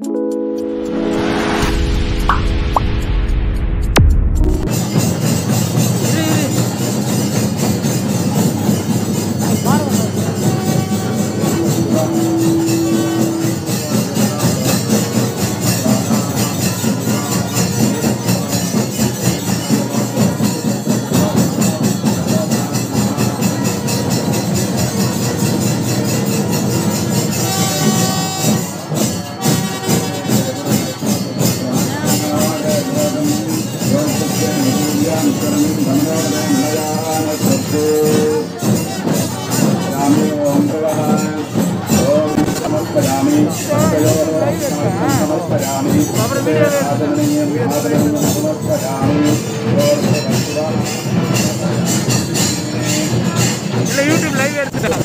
you இல்லை YouTube live எடுத்துக்கலாம்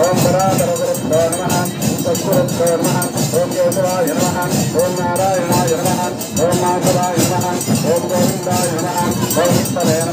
ओम परातरगुरुभ्यो नमः सद्गुरुभ्यो नमः ओम केशवाय नमः ओम नारायणाय नमः ओम माधवाय नमः ओम गोविन्दाय नमः ओम विष्णवे नमः